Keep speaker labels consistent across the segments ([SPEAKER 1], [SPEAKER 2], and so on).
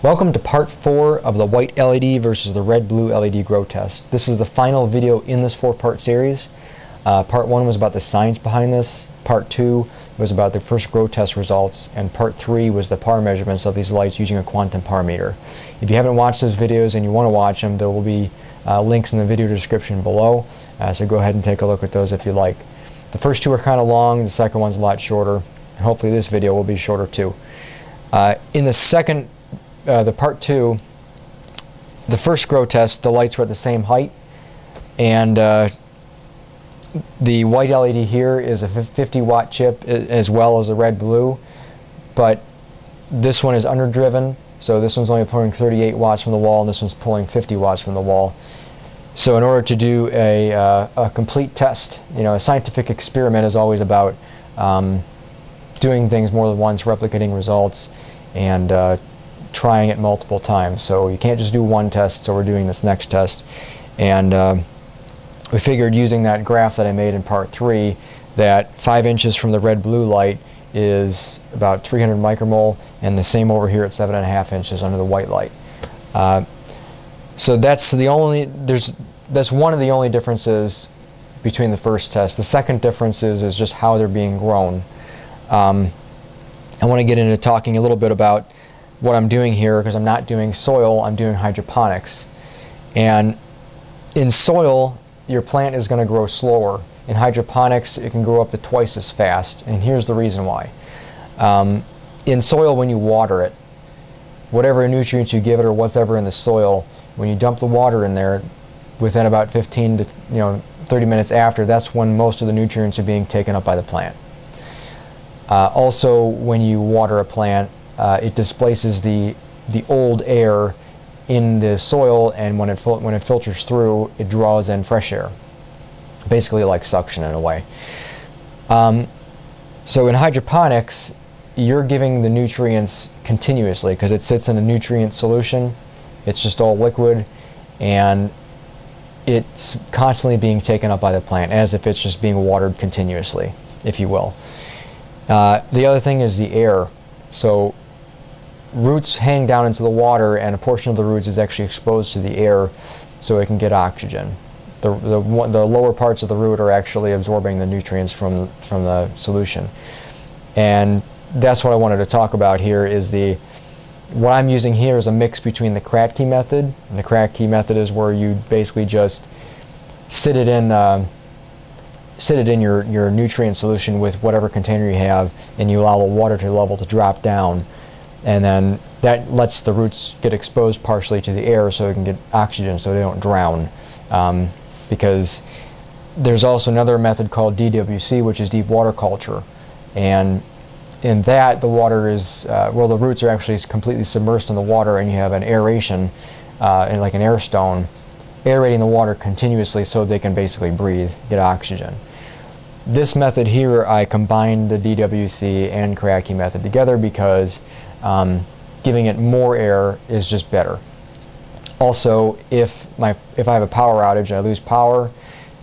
[SPEAKER 1] Welcome to part 4 of the white LED versus the red-blue LED grow test. This is the final video in this four-part series. Uh, part 1 was about the science behind this, part 2 was about the first grow test results, and part 3 was the PAR measurements of these lights using a quantum PAR meter. If you haven't watched those videos and you want to watch them, there will be uh, links in the video description below, uh, so go ahead and take a look at those if you like. The first two are kind of long, the second one's a lot shorter, and hopefully this video will be shorter too. Uh, in the second uh, the part two, the first grow test, the lights were at the same height, and uh, the white LED here is a 50 watt chip as well as the red blue, but this one is underdriven, so this one's only pulling 38 watts from the wall, and this one's pulling 50 watts from the wall. So in order to do a, uh, a complete test, you know, a scientific experiment is always about um, doing things more than once, replicating results, and uh, trying it multiple times. So you can't just do one test, so we're doing this next test. And uh, we figured using that graph that I made in part three, that five inches from the red blue light is about 300 micromole, and the same over here at seven and a half inches under the white light. Uh, so that's the only, there's, that's one of the only differences between the first test. The second difference is, is just how they're being grown. Um, I want to get into talking a little bit about what I'm doing here because I'm not doing soil, I'm doing hydroponics. And in soil, your plant is going to grow slower. In hydroponics, it can grow up to twice as fast. And here's the reason why. Um, in soil, when you water it, whatever nutrients you give it or whatever in the soil, when you dump the water in there, within about 15 to you know 30 minutes after, that's when most of the nutrients are being taken up by the plant. Uh, also, when you water a plant, uh, it displaces the, the old air in the soil and when it, when it filters through, it draws in fresh air. Basically like suction in a way. Um, so in hydroponics, you're giving the nutrients continuously because it sits in a nutrient solution. It's just all liquid and it's constantly being taken up by the plant as if it's just being watered continuously, if you will. Uh, the other thing is the air. So roots hang down into the water and a portion of the roots is actually exposed to the air so it can get oxygen. The, the, the lower parts of the root are actually absorbing the nutrients from, from the solution. And that's what I wanted to talk about here is the, what I'm using here is a mix between the Kratky method. And the Kratky method is where you basically just sit it in, uh, sit it in your, your nutrient solution with whatever container you have and you allow the water to level to drop down and then that lets the roots get exposed partially to the air so it can get oxygen so they don't drown. Um, because there's also another method called DWC, which is deep water culture. And in that, the water is, uh, well, the roots are actually completely submersed in the water and you have an aeration, uh, like an air stone, aerating the water continuously so they can basically breathe, get oxygen. This method here, I combined the DWC and Kratky method together because um, giving it more air is just better. Also, if my if I have a power outage and I lose power,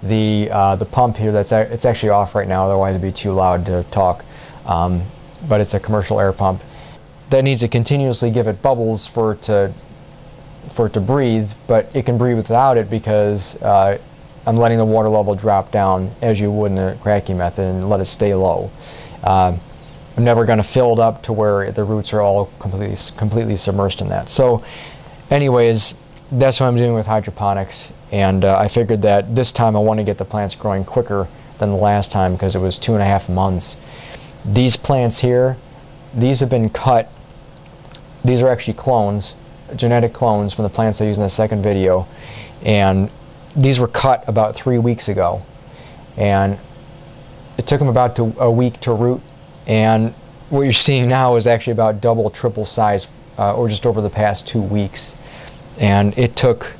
[SPEAKER 1] the uh, the pump here that's a, it's actually off right now. Otherwise, it'd be too loud to talk. Um, but it's a commercial air pump that needs to continuously give it bubbles for it to for it to breathe. But it can breathe without it because uh, I'm letting the water level drop down as you would in the Kratky method and let it stay low. Uh, I'm never going to fill it up to where the roots are all completely completely submersed in that. So, anyways, that's what I'm doing with hydroponics, and uh, I figured that this time I want to get the plants growing quicker than the last time because it was two and a half months. These plants here, these have been cut. These are actually clones, genetic clones from the plants I used in the second video, and these were cut about three weeks ago, and it took them about to, a week to root and what you're seeing now is actually about double, triple size, uh, or just over the past two weeks. And it took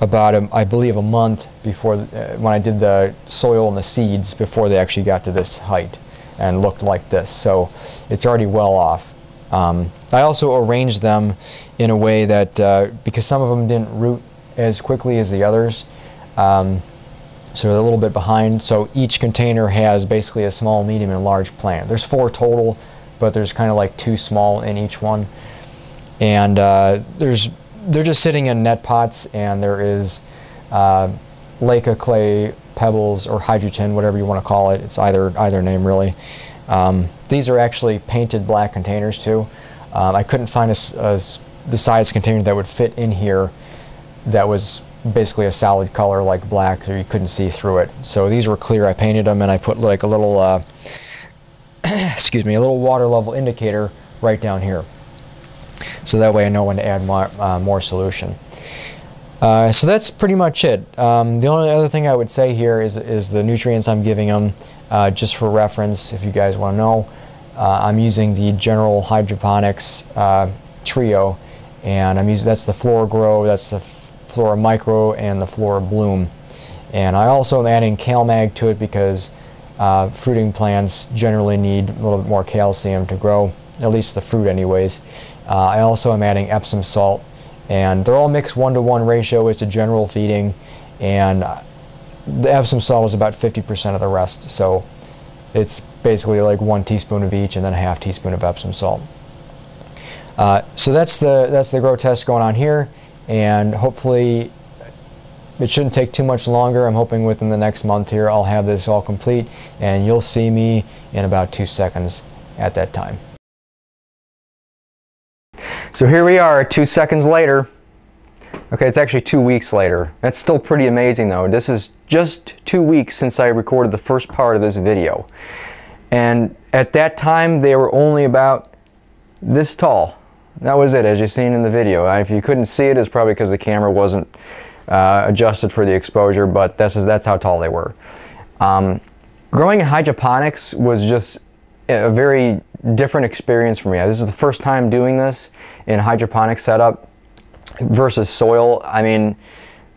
[SPEAKER 1] about, a, I believe, a month before, uh, when I did the soil and the seeds, before they actually got to this height and looked like this. So it's already well off. Um, I also arranged them in a way that, uh, because some of them didn't root as quickly as the others, um, so they're a little bit behind. So each container has basically a small, medium, and large plant. There's four total, but there's kind of like two small in each one. and uh, there's they're just sitting in net pots, and there is uh, LECA clay pebbles or hydroton, whatever you want to call it. It's either either name really. Um, these are actually painted black containers too. Um, I couldn't find a, a, the size container that would fit in here that was basically a solid color like black so you couldn't see through it. So these were clear. I painted them and I put like a little, uh, excuse me, a little water level indicator right down here. So that way I know when to add more, uh, more solution. Uh, so that's pretty much it. Um, the only other thing I would say here is, is the nutrients I'm giving them, uh, just for reference if you guys want to know. Uh, I'm using the General Hydroponics uh, Trio, and I'm using that's the FloraGro, that's the Flora Micro, and the Flora Bloom. And I also am adding CalMag to it because uh, fruiting plants generally need a little bit more calcium to grow, at least the fruit anyways. Uh, I also am adding Epsom salt and they're all mixed one to one ratio. It's a general feeding, and the Epsom salt is about 50% of the rest. So it's basically like one teaspoon of each and then a half teaspoon of Epsom salt. Uh, so that's the that's the grow test going on here, and hopefully it shouldn't take too much longer. I'm hoping within the next month here I'll have this all complete, and you'll see me in about two seconds at that time. So here we are two seconds later. Okay, it's actually two weeks later. That's still pretty amazing though. This is just two weeks since I recorded the first part of this video. And at that time, they were only about this tall. That was it, as you've seen in the video. If you couldn't see it, it's probably because the camera wasn't uh, adjusted for the exposure, but that's, that's how tall they were. Um, growing in hydroponics was just a very different experience for me. This is the first time doing this in hydroponic setup versus soil. I mean,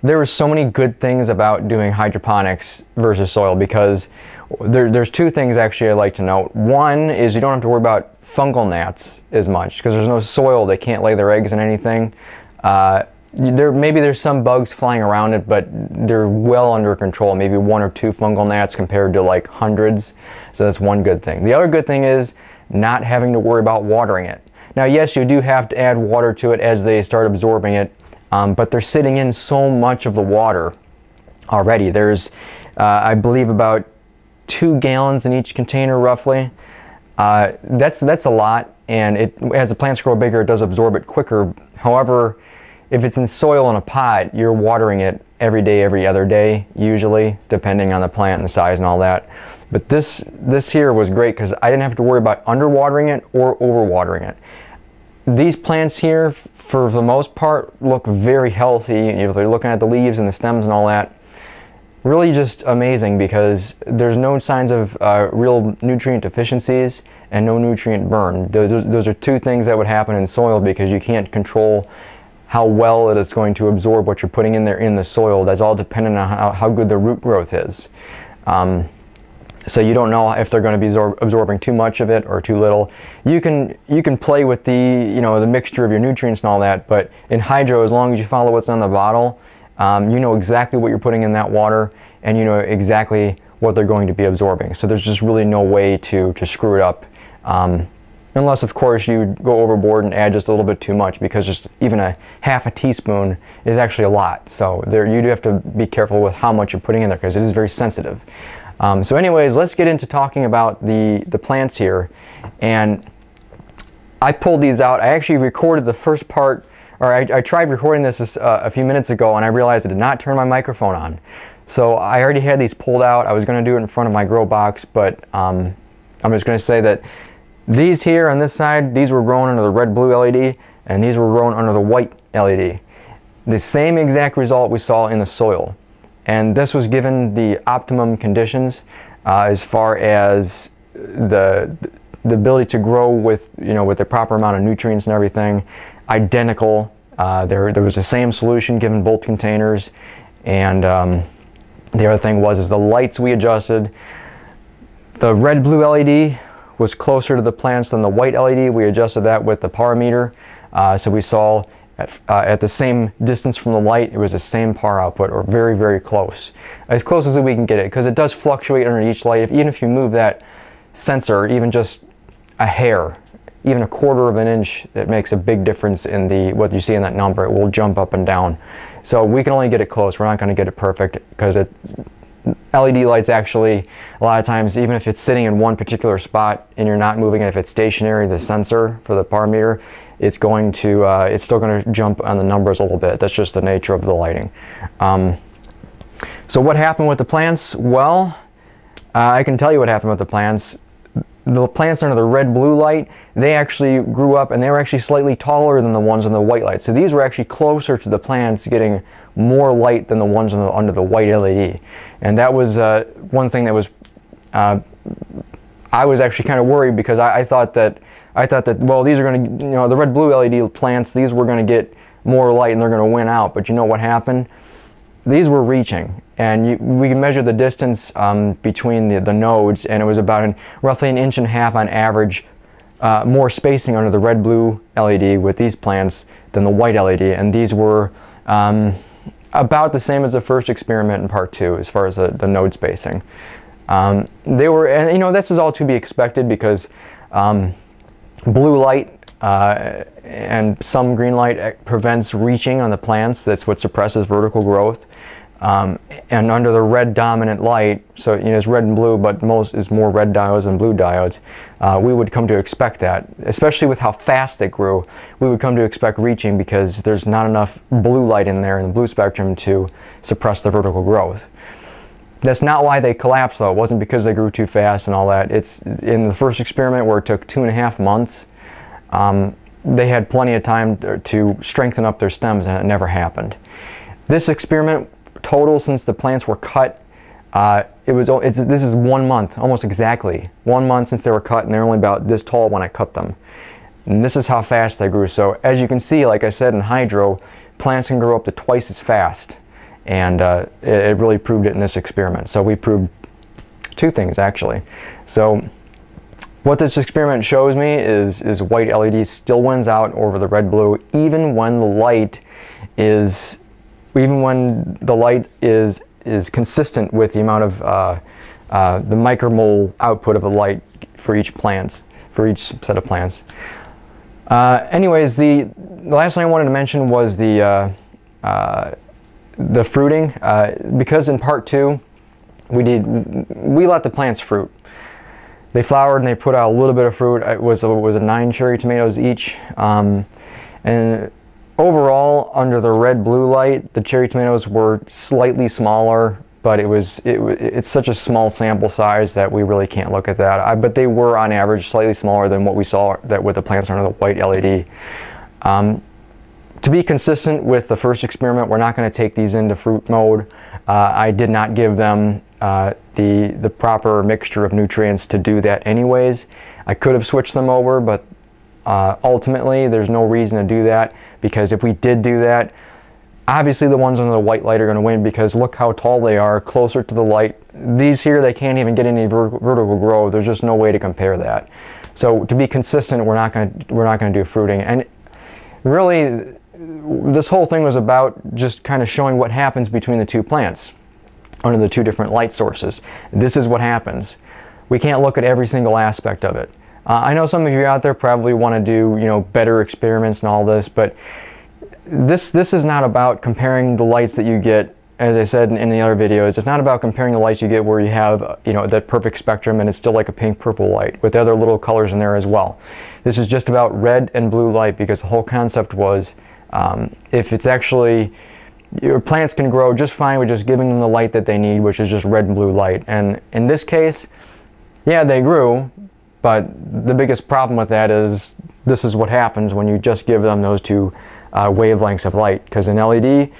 [SPEAKER 1] there were so many good things about doing hydroponics versus soil because there, there's two things actually I'd like to note. One is you don't have to worry about fungal gnats as much because there's no soil. They can't lay their eggs in anything. Uh, there maybe there's some bugs flying around it, but they're well under control. Maybe one or two fungal gnats compared to like hundreds. So that's one good thing. The other good thing is not having to worry about watering it. Now, yes, you do have to add water to it as they start absorbing it, um, but they're sitting in so much of the water already. There's, uh, I believe, about two gallons in each container, roughly. Uh, that's that's a lot, and it as the plants grow bigger, it does absorb it quicker. However, if it's in soil in a pot, you're watering it every day, every other day, usually, depending on the plant and the size and all that. But this, this here was great because I didn't have to worry about underwatering it or overwatering it. These plants here, for the most part, look very healthy. You know, they're looking at the leaves and the stems and all that. Really just amazing because there's no signs of uh, real nutrient deficiencies and no nutrient burn. Those, those are two things that would happen in soil because you can't control how well it is going to absorb what you're putting in there in the soil. That's all dependent on how, how good the root growth is. Um, so you don't know if they're going to be absor absorbing too much of it or too little. You can you can play with the you know the mixture of your nutrients and all that, but in hydro, as long as you follow what's on the bottle, um, you know exactly what you're putting in that water, and you know exactly what they're going to be absorbing. So there's just really no way to to screw it up. Um, unless of course you go overboard and add just a little bit too much because just even a half a teaspoon is actually a lot. So there you do have to be careful with how much you're putting in there because it is very sensitive. Um, so anyways, let's get into talking about the, the plants here. And I pulled these out. I actually recorded the first part, or I, I tried recording this uh, a few minutes ago and I realized I did not turn my microphone on. So I already had these pulled out. I was going to do it in front of my grow box, but um, I'm just going to say that these here on this side, these were grown under the red blue LED and these were grown under the white LED. The same exact result we saw in the soil. And this was given the optimum conditions uh, as far as the, the ability to grow with, you know, with the proper amount of nutrients and everything, identical. Uh, there, there was the same solution given both containers. And um, the other thing was is the lights we adjusted. The red blue LED was closer to the plants than the white LED. We adjusted that with the PAR meter. Uh, so we saw at, uh, at, the same distance from the light, it was the same power output or very, very close. As close as we can get it because it does fluctuate under each light. If, even if you move that sensor even just a hair, even a quarter of an inch, it makes a big difference in the what you see in that number. It will jump up and down. So we can only get it close. We're not going to get it perfect because it LED lights actually, a lot of times, even if it's sitting in one particular spot and you're not moving it, if it's stationary, the sensor for the PAR meter, it's going to, uh, it's still going to jump on the numbers a little bit. That's just the nature of the lighting. Um, so what happened with the plants? Well, uh, I can tell you what happened with the plants the plants under the red blue light, they actually grew up and they were actually slightly taller than the ones on the white light. So these were actually closer to the plants getting more light than the ones the, under the white LED. And that was uh, one thing that was, uh, I was actually kind of worried because I, I, thought that, I thought that, well, these are going to, you know, the red blue LED plants, these were going to get more light and they're going to win out. But you know what happened? These were reaching and you, we can measure the distance um, between the, the, nodes and it was about an, roughly an inch and a half on average uh, more spacing under the red blue LED with these plants than the white LED and these were um, about the same as the first experiment in part two as far as the, the node spacing. Um, they were, and you know, this is all to be expected because um, blue light uh, and some green light uh, prevents reaching on the plants. That's what suppresses vertical growth. Um, and under the red dominant light, so you know it's red and blue, but most is more red diodes than blue diodes. Uh, we would come to expect that, especially with how fast it grew. We would come to expect reaching because there's not enough blue light in there in the blue spectrum to suppress the vertical growth. That's not why they collapsed though. It wasn't because they grew too fast and all that. It's in the first experiment where it took two and a half months. Um, they had plenty of time to strengthen up their stems and it never happened. This experiment total since the plants were cut, uh, it was this is one month, almost exactly one month since they were cut, and they're only about this tall when I cut them. And this is how fast they grew. So as you can see, like I said in hydro, plants can grow up to twice as fast, and uh, it, it really proved it in this experiment. So we proved two things actually. So what this experiment shows me is, is white LED still wins out over the red blue even when the light is even when the light is, is consistent with the amount of uh, uh, the micromole output of the light for each plant, for each set of plants. Uh, anyways, the, the, last thing I wanted to mention was the, uh, uh, the fruiting. Uh, because in part two, we did, we let the plants fruit. They flowered and they put out a little bit of fruit. It was, it was a nine cherry tomatoes each. Um, and overall, under the red-blue light, the cherry tomatoes were slightly smaller, but it was it, it's such a small sample size that we really can't look at that. I, but they were on average slightly smaller than what we saw that with the plants under the white LED. Um, to be consistent with the first experiment, we're not going to take these into fruit mode. Uh, I did not give them uh, the, the proper mixture of nutrients to do that anyways. I could have switched them over, but uh, ultimately, there's no reason to do that because if we did do that, obviously the ones under the white light are going to win because look how tall they are, closer to the light. These here, they can't even get any ver vertical growth. There's just no way to compare that. So to be consistent, we're not going to we're not going to do fruiting. And really, this whole thing was about just kind of showing what happens between the two plants under the two different light sources. This is what happens. We can't look at every single aspect of it. Uh, I know some of you out there probably want to do, you know, better experiments and all this, but this this is not about comparing the lights that you get as I said in, in, the other videos, it's not about comparing the lights you get where you have, you know, that perfect spectrum and it's still like a pink purple light with other little colors in there as well. This is just about red and blue light because the whole concept was um, if it's actually, your plants can grow just fine with just giving them the light that they need, which is just red and blue light. And in this case, yeah, they grew, but the biggest problem with that is this is what happens when you just give them those two uh, wavelengths of light. Because in LED,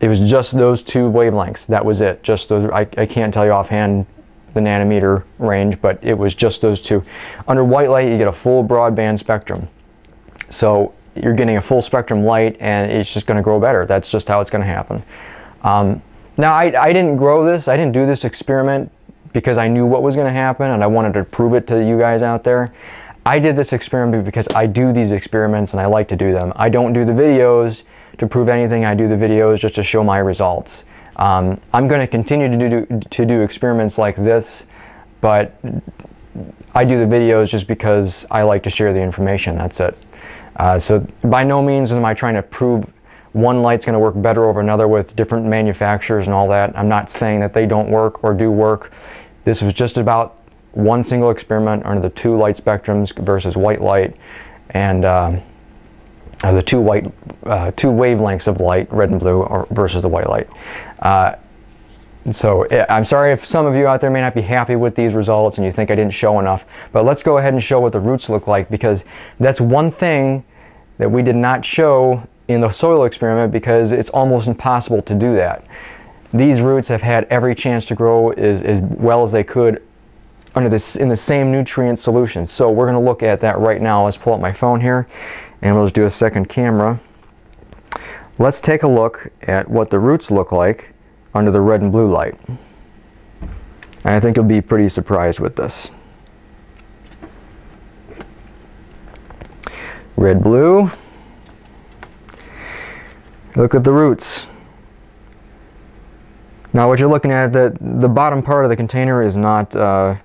[SPEAKER 1] it was just those two wavelengths. That was it. Just those. I, I can't tell you offhand the nanometer range, but it was just those two. Under white light, you get a full broadband spectrum. So you're getting a full spectrum light, and it's just going to grow better. That's just how it's going to happen. Um, now, I, I didn't grow this. I didn't do this experiment because I knew what was going to happen and I wanted to prove it to you guys out there. I did this experiment because I do these experiments and I like to do them. I don't do the videos to prove anything. I do the videos just to show my results. Um, I'm going to continue to do, to do experiments like this, but I do the videos just because I like to share the information. That's it. Uh, so by no means am I trying to prove one light's going to work better over another with different manufacturers and all that. I'm not saying that they don't work or do work. This was just about one single experiment under the two light spectrums versus white light and uh, the two white uh, two wavelengths of light, red and blue, or versus the white light. Uh, so I'm sorry if some of you out there may not be happy with these results and you think I didn't show enough, but let's go ahead and show what the roots look like because that's one thing that we did not show in the soil experiment because it's almost impossible to do that. These roots have had every chance to grow as, as well as they could under this in the same nutrient solution. So we're going to look at that right now. Let's pull up my phone here and we'll just do a second camera. Let's take a look at what the roots look like under the red and blue light. And I think you'll be pretty surprised with this. Red, blue. Look at the roots. Now what you're looking at, the, the bottom part of the container is not, uh,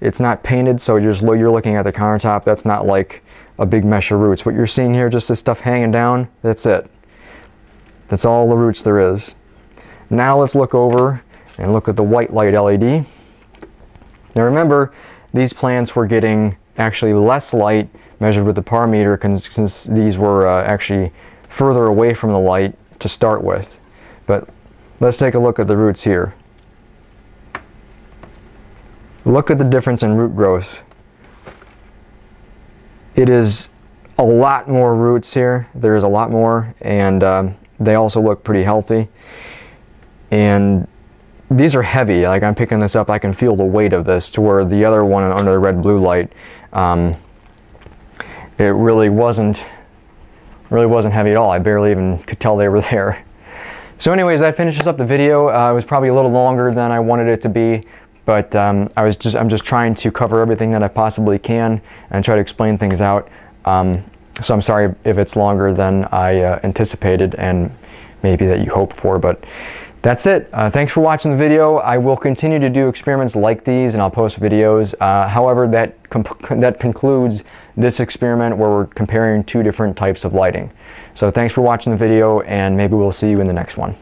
[SPEAKER 1] it's not painted, so you're, just, you're looking at the countertop. That's not like a big mesh of roots. What you're seeing here, just this stuff hanging down, that's it. That's all the roots there is. Now let's look over and look at the white light LED. Now remember, these plants were getting actually less light measured with the par meter since these were uh, actually further away from the light to start with. But let's take a look at the roots here. Look at the difference in root growth. It is a lot more roots here. There's a lot more and um, they also look pretty healthy and these are heavy like I'm picking this up I can feel the weight of this to where the other one under the red blue light um, it really wasn't really wasn't heavy at all I barely even could tell they were there so anyways I finished up the video uh, it was probably a little longer than I wanted it to be but um, I was just I'm just trying to cover everything that I possibly can and try to explain things out um, so I'm sorry if it's longer than I uh, anticipated and maybe that you hoped for but that's it. Uh, thanks for watching the video. I will continue to do experiments like these and I'll post videos. Uh, however, that, that concludes this experiment where we're comparing two different types of lighting. So thanks for watching the video and maybe we'll see you in the next one.